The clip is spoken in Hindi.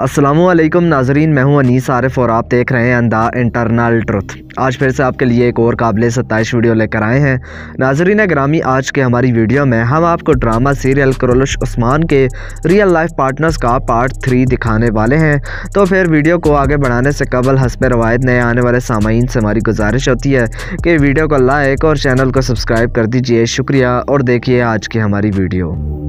असलम नाजरीन, मैं हूँ अनीस आरिफ और आप देख रहे हैं द इंटरनल ट्रुथ। आज फिर से आपके लिए एक और काबिल सत्ताईस वीडियो लेकर आए हैं। नाजरीन ग्रामी, आज के हमारी वीडियो में हम आपको ड्रामा सीरियल करोलश उस्मान के रियल लाइफ पार्टनर्स का पार्ट थ्री दिखाने वाले हैं। तो फिर वीडियो को आगे बढ़ाने से कबल हसब रवायत नए आने वाले सामीन से हमारी गुजारिश होती है कि वीडियो को लाइक और चैनल को सब्सक्राइब कर दीजिए। शुक्रिया और देखिए आज की हमारी वीडियो।